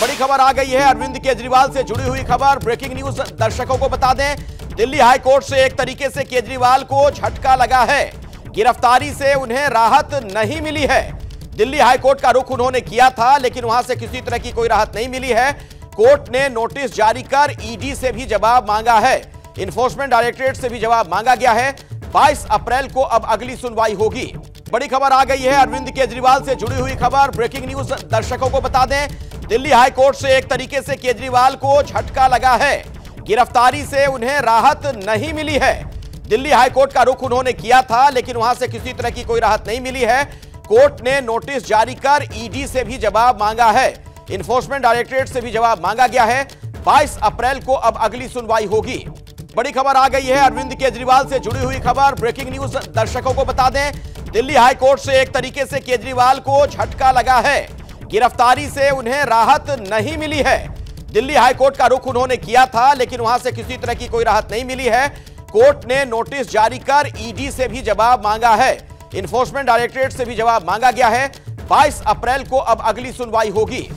बड़ी खबर आ गई है। अरविंद केजरीवाल से जुड़ी हुई खबर। ब्रेकिंग न्यूज़ दर्शकों को बता दें, दिल्ली हाई कोर्ट से एक तरीके से केजरीवाल को झटका लगा है। गिरफ्तारी से उन्हें राहत नहीं मिली है। दिल्ली हाई कोर्ट का रुख उन्होंने किया था, लेकिन वहाँ से किसी तरह की कोई राहत नहीं मिली है। कोर्ट ने नोटिस जारी कर ईडी से भी जवाब मांगा है। इन्फोर्समेंट डायरेक्टरेट से भी जवाब मांगा गया है। 22 अप्रैल को अब अगली सुनवाई होगी। बड़ी खबर आ गई है। अरविंद केजरीवाल से जुड़ी हुई खबर। ब्रेकिंग न्यूज़, दर्शकों को बता दें, दिल्ली हाई कोर्ट से एक तरीके से केजरीवाल को झटका लगा है। गिरफ्तारी से उन्हें राहत नहीं मिली है। दिल्ली हाई कोर्ट का रुख उन्होंने किया था, लेकिन वहाँ से किसी तरह की कोई राहत नहीं मिली है। कोर्ट ने नोटिस जारी कर ईडी से भी जवाब मांगा है। इन्फोर्समेंट डायरेक्टरेट से भी जवाब मांगा गया है। 22 अप्रैल को अब अगली सुनवाई होगी। बड़ी खबर आ गई है। अरविंद केजरीवाल से जुड़ी हुई खबर। ब्रेकिंग न्यूज़, दर्शकों को बता दें, दिल्ली हाईकोर्ट से एक तरीके से केजरीवाल को झटका लगा है। गिरफ्तारी से उन्हें राहत नहीं मिली है। दिल्ली हाईकोर्ट का रुख उन्होंने किया था, लेकिन वहाँ से किसी तरह की कोई राहत नहीं मिली है। कोर्ट ने नोटिस जारी कर ईडी से भी जवाब मांगा है। इन्फोर्समेंट डायरेक्टरेट से भी जवाब मांगा गया है। 22 अप्रैल को अब अगली सुनवाई होगी।